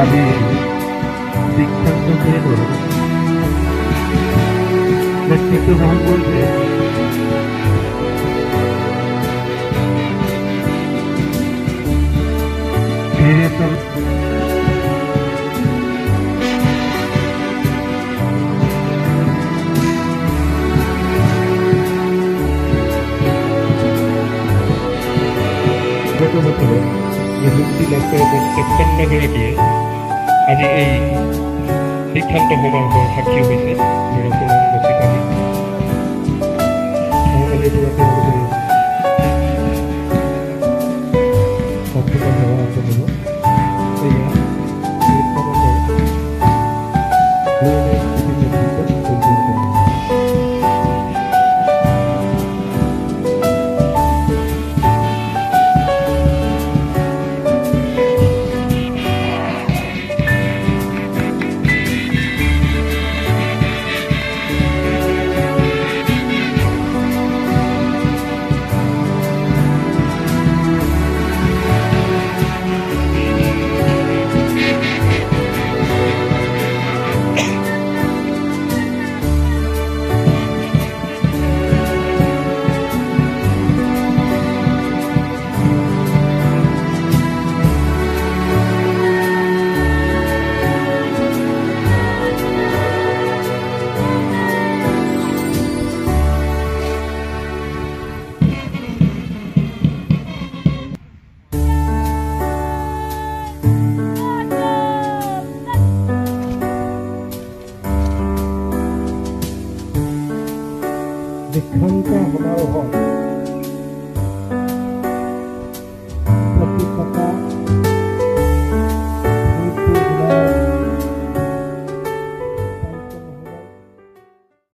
আমি দীক্ষান্ত হয়ে রইল নেতৃত্ব গ্রহণ করবে ফিরে চল গত বছরে যে মুক্তি লাভ করেছেন সেপ্টেম্বরে গিয়ে আজি এই সিদ্ধান্ত সমাৰোহৰ সাক্ষী হৈছে ভৈৰৱকুণ্ড papá.